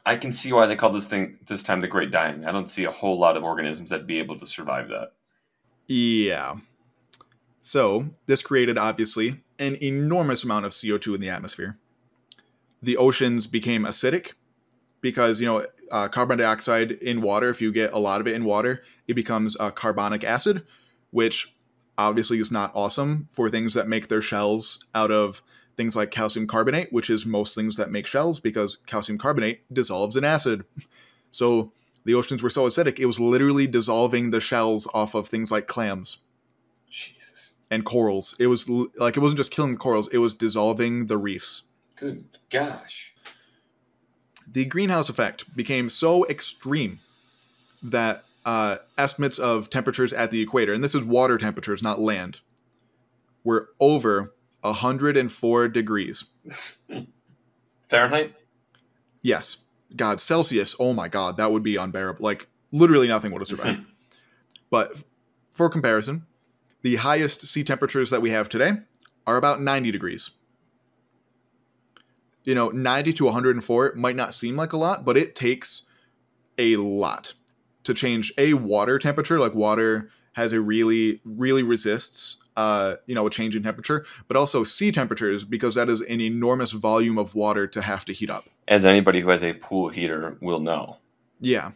I can see why they call this thing this time the Great Dying. I don't see a whole lot of organisms that'd be able to survive that. Yeah. So, this created obviously an enormous amount of CO2 in the atmosphere. The oceans became acidic because, you know, uh, carbon dioxide in water, if you get a lot of it in water, it becomes uh, carbonic acid, which obviously is not awesome for things that make their shells out of things like calcium carbonate, which is most things that make shells because calcium carbonate dissolves in acid. So, the oceans were so acidic, it was literally dissolving the shells off of things like clams Jesus. and corals. It was like it wasn't just killing the corals, it was dissolving the reefs. Good gosh. The greenhouse effect became so extreme that uh, estimates of temperatures at the equator, and this is water temperatures, not land, were over 104 degrees. Fahrenheit? Yes. God, Celsius, oh my God, that would be unbearable. Like, literally nothing would have survived. but for comparison, the highest sea temperatures that we have today are about 90 degrees. You know, 90 to 104 might not seem like a lot, but it takes a lot to change a water temperature. Like, water has a really, really resists uh, you know, a change in temperature, but also sea temperatures because that is an enormous volume of water to have to heat up. As anybody who has a pool heater will know. Yeah.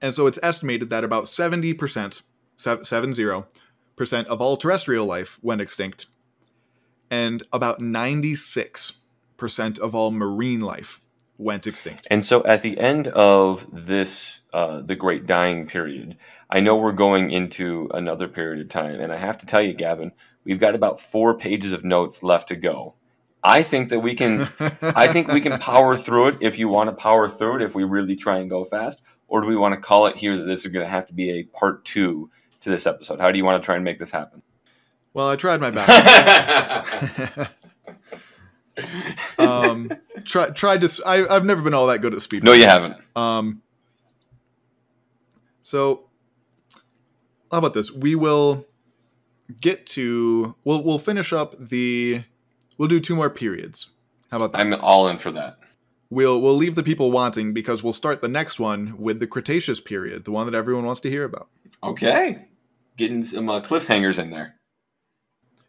And so it's estimated that about 70%, 70% of all terrestrial life went extinct, and about 96% of all marine life went extinct. And so at the end of this, uh, the Great Dying Period, I know we're going into another period of time, and I have to tell you, Gavin, we've got about four pages of notes left to go. I think that we can. I think we can power through it if you want to power through it. If we really try and go fast, or do we want to call it here that this is going to have to be a part two to this episode? How do you want to try and make this happen? Well, I tried my best. um, try, tried to. I, I've never been all that good at speed. No, you haven't. Um. So, how about this? We will get to. We'll we'll finish up the. We'll do two more periods. How about that? I'm all in for that. We'll we'll leave the people wanting because we'll start the next one with the Cretaceous period, the one that everyone wants to hear about. Okay, getting some uh, cliffhangers in there.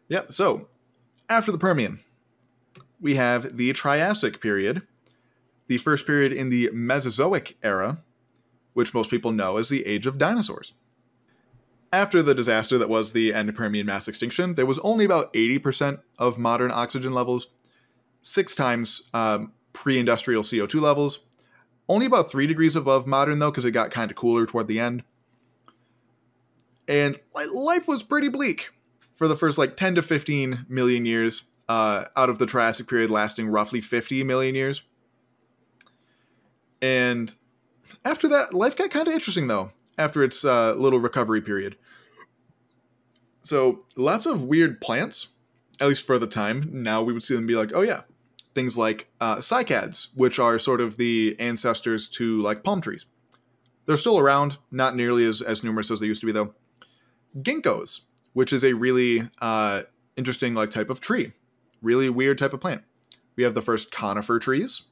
Yep. So, after the Permian, we have the Triassic period, the first period in the Mesozoic era, which most people know as the Age of Dinosaurs. After the disaster that was the end Permian mass extinction, there was only about 80% of modern oxygen levels, six times um, pre industrial CO2 levels, only about three degrees above modern, though, because it got kind of cooler toward the end. And life was pretty bleak for the first like 10 to 15 million years uh, out of the Triassic period lasting roughly 50 million years. And after that, life got kind of interesting though, after its uh, little recovery period. So lots of weird plants, at least for the time. Now we would see them be like, oh yeah, things like uh, cycads, which are sort of the ancestors to like palm trees. They're still around, not nearly as, as numerous as they used to be though. Ginkgos, which is a really uh, interesting like type of tree really weird type of plant. We have the first conifer trees,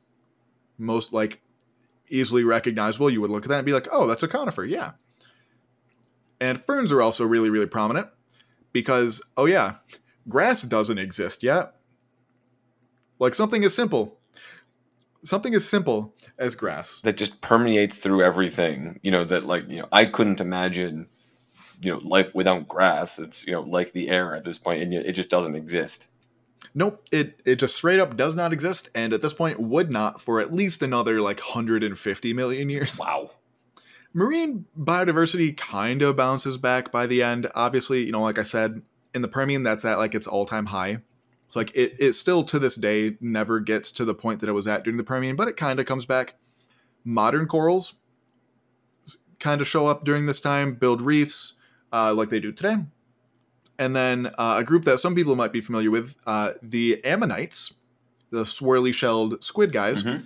most like easily recognizable. You would look at that and be like, oh, that's a conifer, yeah. And ferns are also really, really prominent because, oh, yeah, grass doesn't exist yet. Like something as simple, something as simple as grass that just permeates through everything. You know that, like, you know, I couldn't imagine, you know, life without grass. It's you know like the air at this point, and it just doesn't exist. Nope, it it just straight up does not exist, and at this point would not for at least another like 150 million years. Wow. Marine biodiversity kind of bounces back by the end. Obviously, you know, like I said, in the Permian, that's at like its all time high. So like it it still to this day never gets to the point that it was at during the Permian, but it kind of comes back. Modern corals kind of show up during this time, build reefs uh, like they do today and then uh, a group that some people might be familiar with, uh, the ammonites, the swirly shelled squid guys. Mm-hmm.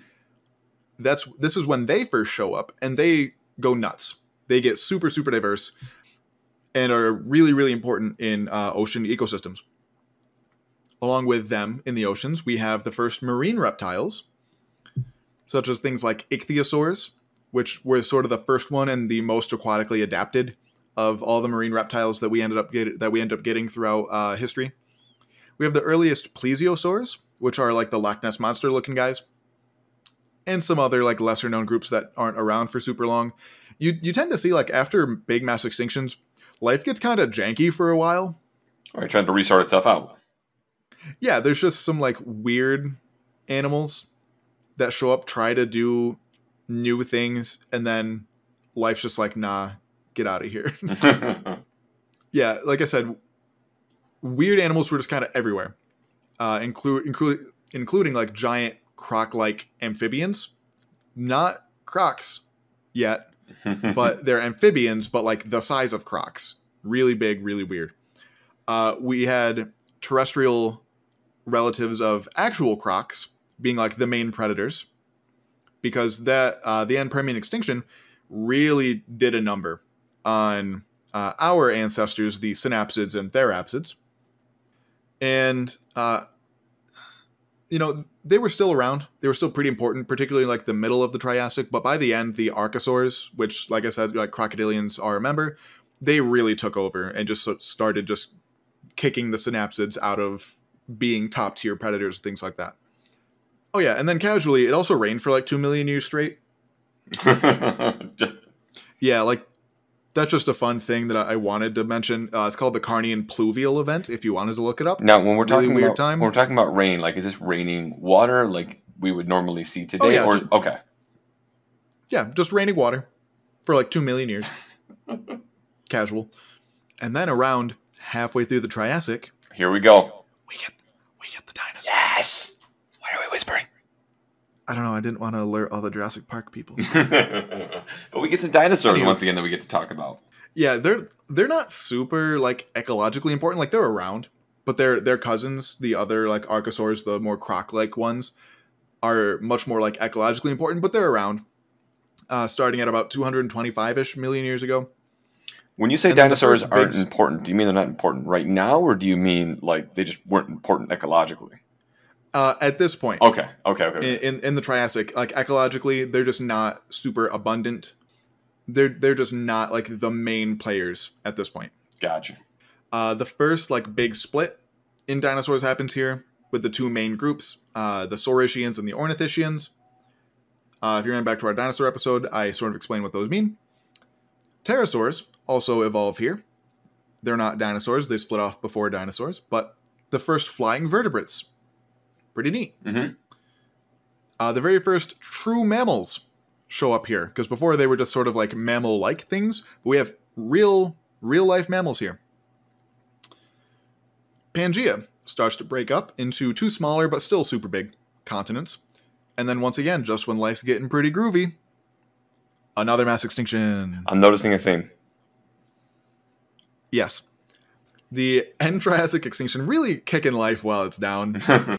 That's this is when they first show up, and they go nuts. They get super super diverse, and are really really important in uh, ocean ecosystems. Along with them in the oceans, we have the first marine reptiles, such as things like ichthyosaurs, which were sort of the first one and the most aquatically adapted of all the marine reptiles that we ended up get, that we end up getting throughout uh, history. We have the earliest plesiosaurs, which are like the Loch Ness monster looking guys, and some other like lesser known groups that aren't around for super long. You you tend to see like after big mass extinctions, life gets kind of janky for a while. Or trying to resort itself out. Yeah, there's just some like weird animals that show up, try to do new things, and then life's just like, nah, get out of here. yeah, like I said, weird animals were just kind of everywhere, uh, include include including like giant croc-like amphibians, not crocs yet, but they're amphibians, but like the size of crocs, really big, really weird. Uh, we had terrestrial relatives of actual crocs being like the main predators. because that uh, the end Permian extinction really did a number on uh, our ancestors, the synapsids and therapsids, and uh, you know they were still around. They were still pretty important, particularly like the middle of the Triassic. But by the end, the archosaurs, which, like I said, like crocodilians are a member, they really took over and just started just kicking the synapsids out of being top tier predators, things like that. Oh yeah, and then casually, it also rained for like two million years straight. just... Yeah, like that's just a fun thing that I wanted to mention. Uh, it's called the Carnian Pluvial Event. If you wanted to look it up. Now, when we're talking really weird about, time, when we're talking about rain, like is this raining water like we would normally see today, oh, yeah, or just, okay? Yeah, just raining water for like two million years. Casual, and then around halfway through the Triassic, here we go. We get we get the dinosaurs. Yes. Why are we whispering? I don't know. I didn't want to alert all the Jurassic Park people. but we get some dinosaurs anyway. once again that we get to talk about. Yeah, they're they're not super like ecologically important. Like they're around, but their their cousins, the other like archosaurs, the more croc-like ones, are much more like ecologically important. But they're around, uh, starting at about 225ish million years ago. When you say and dinosaurs aren't big... important, do you mean they're not important right now, or do you mean like they just weren't important ecologically? Uh, at this point, okay, okay, okay. In, in, in the Triassic, like ecologically, they're just not super abundant. They're they're just not like the main players at this point. Gotcha. Uh, the first like big split in dinosaurs happens here with the two main groups, uh, the Saurischians and the Ornithischians. Uh, if you remember back to our dinosaur episode, I sort of explained what those mean. Pterosaurs also evolve here. They're not dinosaurs, they split off before dinosaurs, but the first flying vertebrates. Pretty neat. Mm-hmm. Uh, the very first true mammals show up here, because before they were just sort of like mammal like things, but we have real, real life mammals here. Pangea starts to break up into two smaller but still super big continents. And then once again, just when life's getting pretty groovy, another mass extinction. I'm noticing a theme. Yes. The end Triassic extinction really kicking life while it's down.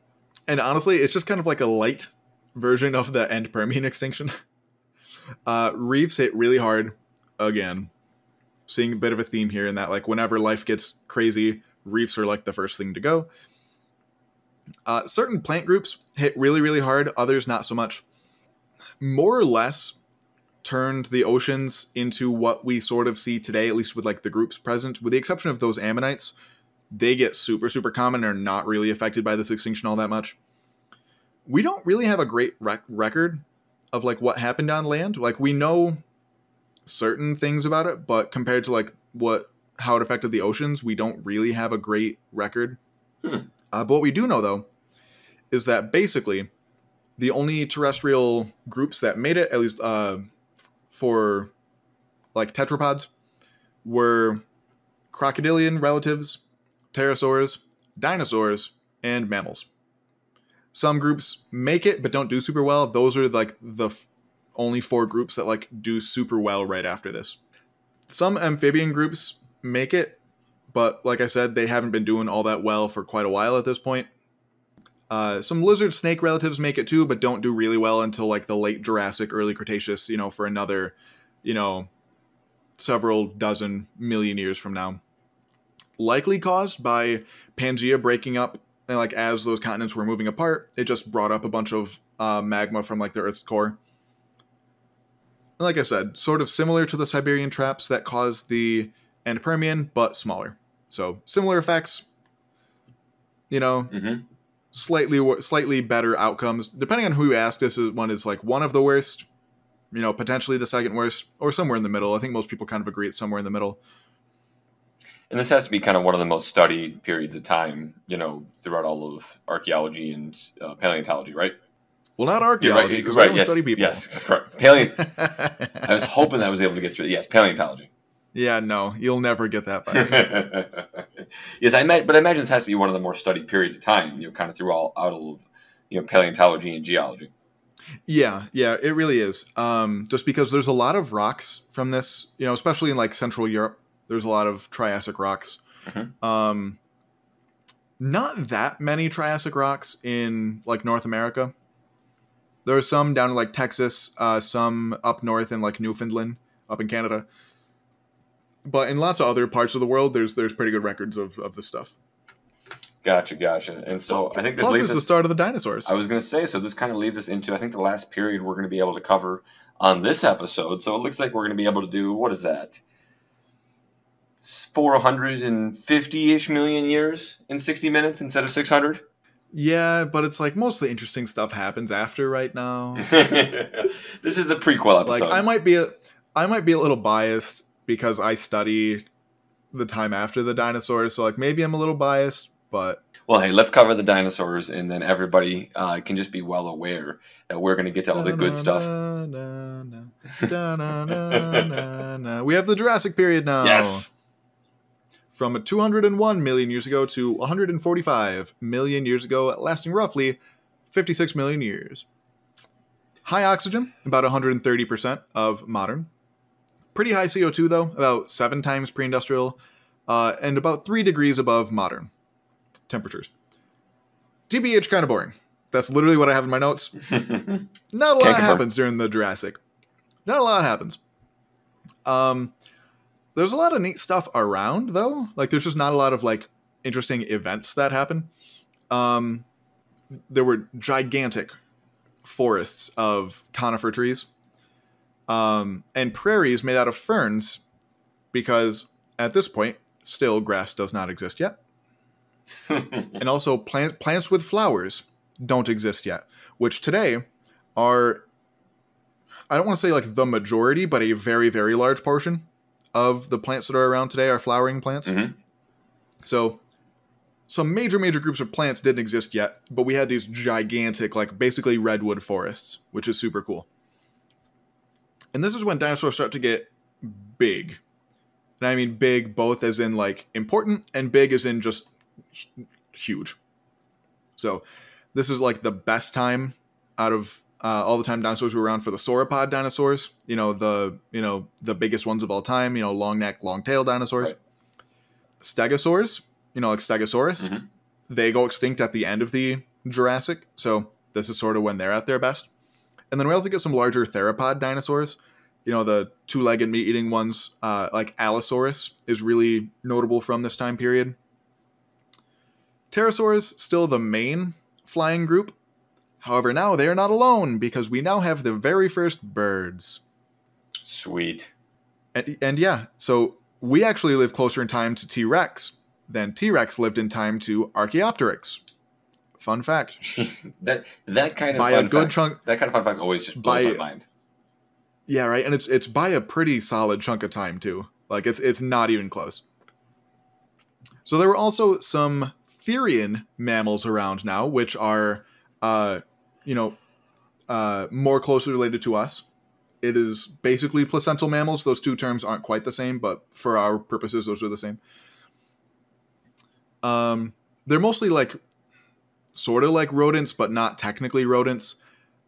and honestly, it's just kind of like a light version of the end Permian extinction. Uh, reefs hit really hard again. Seeing a bit of a theme here in that, like, whenever life gets crazy, reefs are like the first thing to go. Uh, certain plant groups hit really, really hard, others not so much. More or less, turned the oceans into what we sort of see today, at least with like the groups present, with the exception of those ammonites. They get super, super common and are not really affected by this extinction all that much. We don't really have a great rec- record of like what happened on land. Like we know certain things about it, but compared to like what how it affected the oceans, we don't really have a great record. Hmm. Uh, but what we do know though is that basically the only terrestrial groups that made it, at least uh, for like tetrapods were crocodilian relatives, pterosaurs, dinosaurs, and mammals. Some groups make it but don't do super well. Those are like the only four groups that like do super well right after this. Some amphibian groups make it, but like I said, they haven't been doing all that well for quite a while at this point. Uh, some lizard snake relatives make it too, but don't do really well until like the late Jurassic, early Cretaceous, you know, for another, you know, several dozen million years from now. Likely caused by Pangea breaking up, and like as those continents were moving apart, it just brought up a bunch of uh, magma from like the Earth's core. And like I said, sort of similar to the Siberian traps that caused the end Permian, but smaller. So similar effects. You know, mm-hmm slightly slightly better outcomes depending on who you ask. This is one is like one of the worst, you know, potentially the second worst, or somewhere in the middle. I think most people kind of agree it's somewhere in the middle. And this has to be kind of one of the most studied periods of time, you know, throughout all of archaeology and uh, paleontology, right? Well, not archaeology because right, right, yes, study people. Yes, correct. Paleo. I was hoping that I was able to get through. Yes, paleontology. Yeah, no, you'll never get that far. yes, I met, but I imagine this has to be one of the more studied periods of time. You know, kind of through all out of you know paleontology and geology. Yeah, yeah, it really is. Um, just because there's a lot of rocks from this, you know, especially in like Central Europe, there's a lot of Triassic rocks. Mm-hmm. Um, not that many Triassic rocks in like North America. There are some down in like Texas, uh, some up north in like Newfoundland, up in Canada. But in lots of other parts of the world, there's there's pretty good records of, of this stuff. Gotcha, gotcha. And so I think this Plus, leads it's us the start of the dinosaurs. I was going to say, so this kind of leads us into, I think, the last period we're going to be able to cover on this episode. So it looks like we're going to be able to do, what is that? 450 ish million years in 60 minutes instead of 600? Yeah, but it's like most of the interesting stuff happens after right now. this is the prequel episode. like I might be a, I might be a little biased because I study the time after the dinosaurs, so like maybe I'm a little biased, but well, hey, let's cover the dinosaurs, and then everybody uh, can just be well aware that we're going to get to all the good stuff. We have the Jurassic period now. Yes. From 201 million years ago to 145 million years ago, lasting roughly 56 million years. High oxygen, about 130% of modern. Pretty high CO2, though, about seven times pre industrial, uh, and about three degrees above modern temperatures. TBH kind of boring. That's literally what I have in my notes. Not a lot happens during the Jurassic. Not a lot happens. Um, there's a lot of neat stuff around though. Like there's just not a lot of like interesting events that happen. Um, there were gigantic forests of conifer trees, um, and prairies made out of ferns, because at this point, still grass does not exist yet and also plant, plants with flowers don't exist yet, which today are I don't want to say like the majority, but a very very large portion of the plants that are around today are flowering plants. Mhm. So some major major groups of plants didn't exist yet, but we had these gigantic like basically redwood forests, which is super cool. And this is when dinosaurs start to get big. And I mean big both as in like important and big as in just huge. So this is like the best time out of uh, all the time dinosaurs were around for the sauropod dinosaurs. You know the you know the biggest ones of all time. You know long neck, long tail dinosaurs. Right. Stegosaurs. You know like Stegosaurus. Mhm. They go extinct at the end of the Jurassic. So this is sort of when they're at their best. And then we also get some larger theropod dinosaurs. You know the two-legged meat-eating ones, uh, like Allosaurus, is really notable from this time period. Pterosaurs still the main flying group. However, now they are not alone because we now have the very first birds. Sweet. And, and yeah, so we actually live closer in time to T Rex than T Rex lived in time to Archaeopteryx. Fun fact. that that kind of By fun a good fact, chunk. that kind of fun fact always just blows by- my mind. Yeah, right. And it's it's by a pretty solid chunk of time too. Like it's it's not even close. So there were also some Therian mammals around now, which are uh you know uh more closely related to us. It is basically placental mammals. Those two terms aren't quite the same, but for our purposes, those are the same. Um, they're mostly like sort of like rodents, but not technically rodents.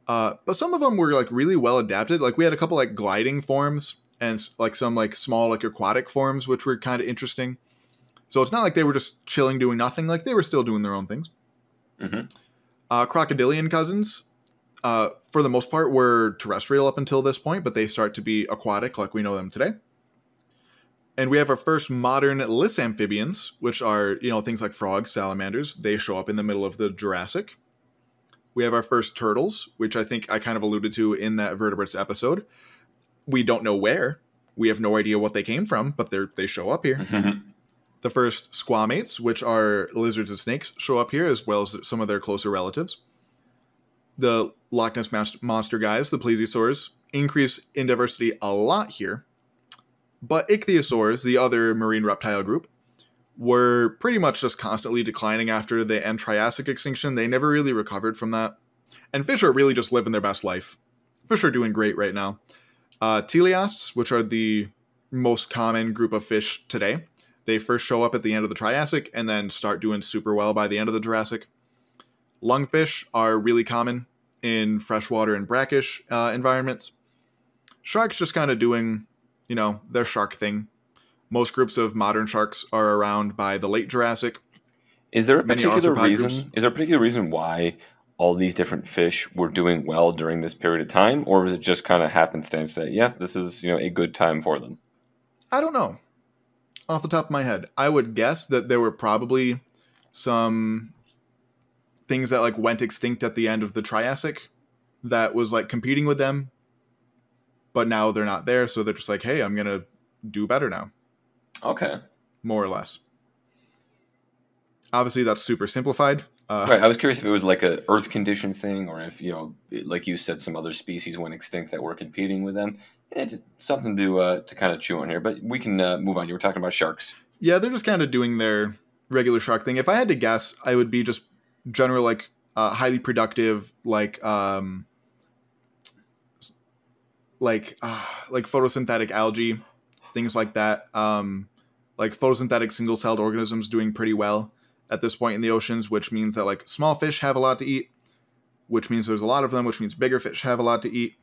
Uh, but some of them were like really well adapted. Like we had a couple like gliding forms and like some like small like aquatic forms, which were kind of interesting. So it's not like they were just chilling doing nothing. Like they were still doing their own things. Mhm. Uh, crocodilian cousins, uh, for the most part, were terrestrial up until this point, but they start to be aquatic like we know them today. And we have our first modern lissamphibians, which are you know things like frogs, salamanders. They show up in the middle of the Jurassic. We have our first turtles, which I think I kind of alluded to in that vertebrates episode. We don't know where. We have no idea what they came from, but they they show up here. The first squamates, which are lizards and snakes, show up here, as well as some of their closer relatives. The Loch Ness monster guys, the plesiosaurs, increase in diversity a lot here. But ichthyosaurs, the other marine reptile group, were pretty much just constantly declining after the end Triassic extinction. They never really recovered from that. And fish are really just living their best life. Fish are doing great right now. Uh, teleosts, which are the most common group of fish today, they first show up at the end of the Triassic and then start doing super well by the end of the Jurassic. Lungfish are really common in freshwater and brackish uh, environments. Sharks just kind of doing, you know, their shark thing. Most groups of modern sharks are around by the late Jurassic. Is there a Many particular reason? groups. Is there a particular reason why all these different fish were doing well during this period of time, or was it just kind of happenstance that yeah, this is you know a good time for them? I don't know. Off the top of my head, I would guess that there were probably some things that like went extinct at the end of the Triassic that was like competing with them, but now they're not there, so they're just like, hey, I'm gonna do better now. Okay. More or less. Obviously, that's super simplified. Uh, right. I was curious if it was like a Earth conditions thing, or if you know, like you said, some other species went extinct that were competing with them. Yeah, just something to uh, to kind of chew on here. But we can uh, move on. You were talking about sharks. Yeah, they're just kind of doing their regular shark thing. If I had to guess, I would be just general like uh, highly productive, like um, like uh, like photosynthetic algae, things like that. Um, like photosynthetic single celled organisms doing pretty well at this point in the oceans, which means that like small fish have a lot to eat, which means there's a lot of them, which means bigger fish have a lot to eat.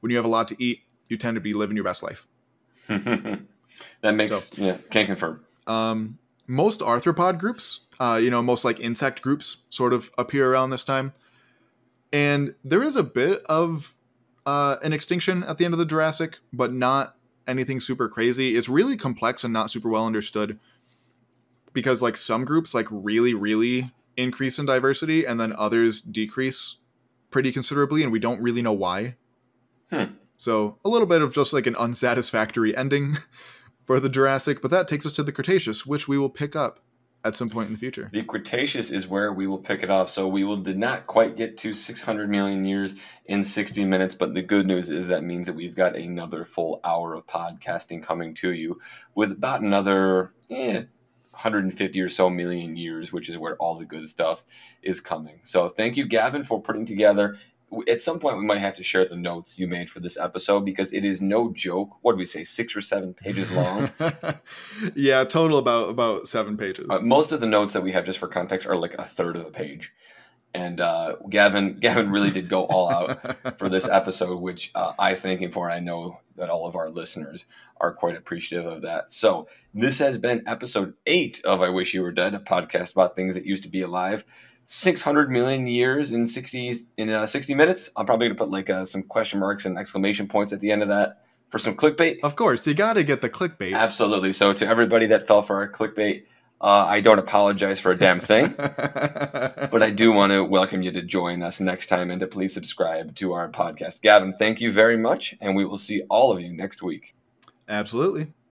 When you have a lot to eat, you tend to be living your best life. that makes so, yeah, Can't confirm. Um, most arthropod groups, uh, you know, most like insect groups, sort of appear around this time, and there is a bit of uh, an extinction at the end of the Jurassic, but not anything super crazy. It's really complex and not super well understood because like some groups like really really increase in diversity and then others decrease pretty considerably and we don't really know why. Hmm. So a little bit of just like an unsatisfactory ending for the Jurassic, but that takes us to the Cretaceous, which we will pick up at some point in the future. The Cretaceous is where we will pick it off. So we will did not quite get to 600 million years in 60 minutes, but the good news is that means that we've got another full hour of podcasting coming to you with about another eh, 150 or so million years, which is where all the good stuff is coming. So thank you, Gavin, for putting together at some point we might have to share the notes you made for this episode because it is no joke. What do we say, six or seven pages long? yeah, total about about seven pages. Uh, most of the notes that we have, just for context, are like a third of a page. And uh, Gavin, Gavin really did go all out for this episode, which uh, I thank him for. I know that all of our listeners are quite appreciative of that. So this has been episode eight of "I Wish You Were Dead," a podcast about things that used to be alive. 600 million years in 60 in uh, 60 minutes. I'm probably going to put like uh, some question marks and exclamation points at the end of that for some clickbait. Of course, you got to get the clickbait. Absolutely. So to everybody that fell for our clickbait, uh, I don't apologize for a damn thing, but I do want to welcome you to join us next time and to please subscribe to our podcast. Gavin, thank you very much, and we will see all of you next week. Absolutely.